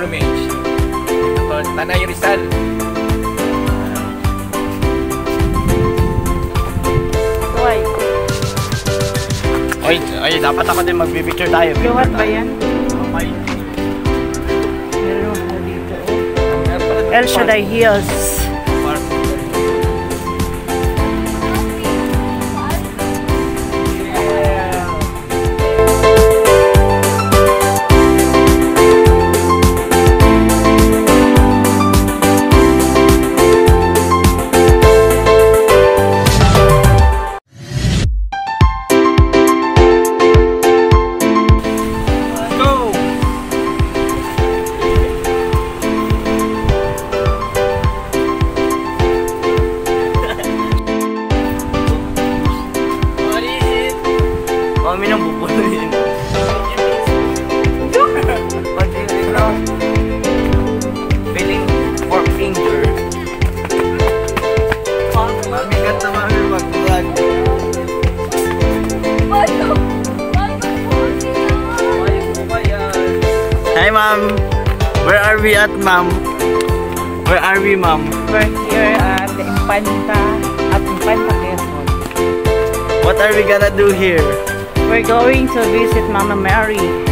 Pilgrimage. Ito, Tanay Rizal. Why? Oy, ay, dapat ako din magpipicture tayo. Luhat ba yan? Okay. Meron ako dito. El Shaddai Hills. Are we at ma'am? Where are we ma'am? We're here at the Infanta, at Infanta Quezon. What are we gonna do here? We're going to visit Mama Mary.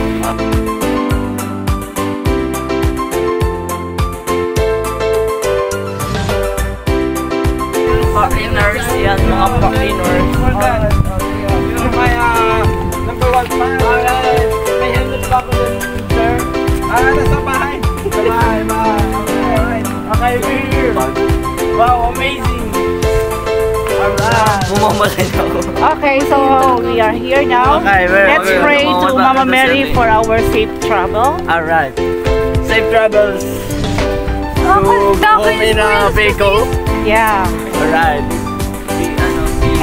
Okay, so we are here now. Okay, we're- Let's we're- pray to Mama Mary for our safe travel. Alright. Safe travels to home in a vehicle. Yeah. Alright.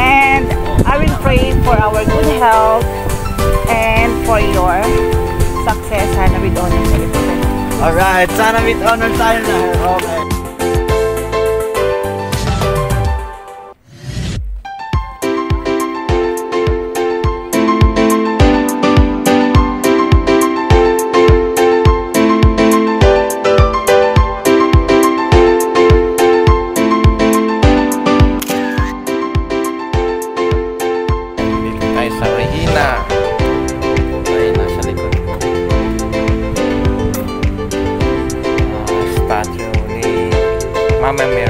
And I will pray for our good health and for your success. Sana with honor. Alright, sana with honor tayo na. Okay. Mama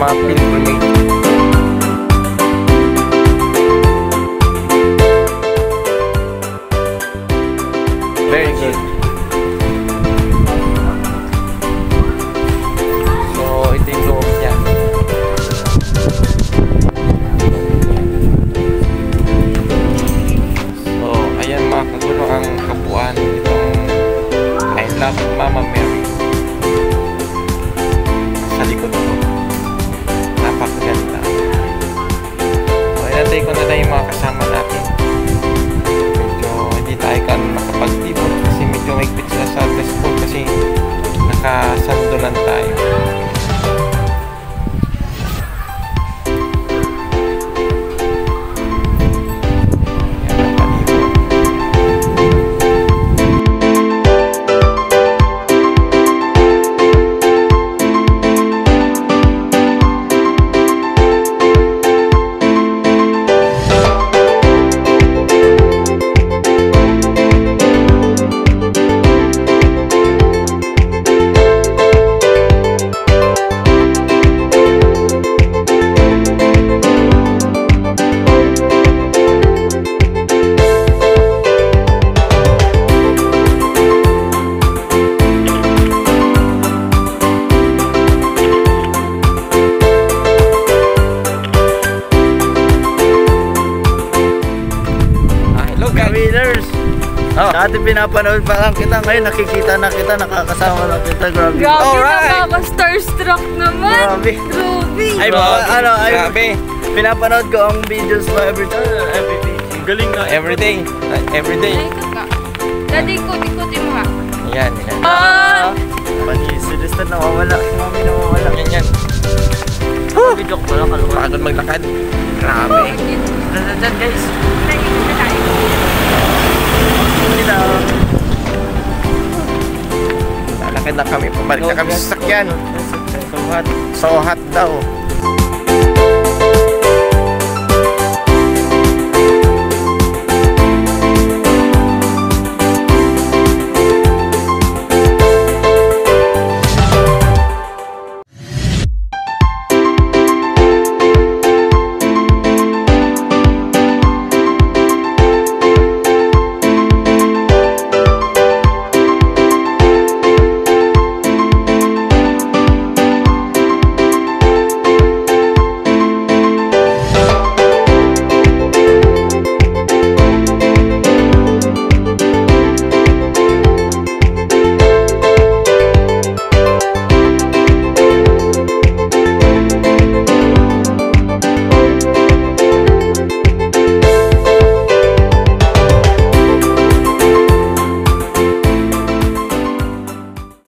mga pilgrimage. Very good. So, ito yung loob niya. So, ayan mga kagulo ang kabuuan itong I Love Mama Mary. Dati pinapanood pa lang kita, ngayon nakikita na kita, nakakasama na kita. Grabe. Grabe, Alright. nakaka-starstruck naman. Grabe. Grabe. Ay, mga, ano, ay, Grabe. pinapanood ko ang videos mo every time. Every day. Galing na. Everyday. Everyday. Ay, kaka. Daddy, mo nga. Yan, yan. Ah! Pani, Celeste nawawala. Si Mami nawawala. Yan, yan. Video ko pala kalungan. Pagod maglakad. Grabe. Dyan guys. Ikot na kita nah, nakita kami pabalik na kami sa sasakyan sawhat daw.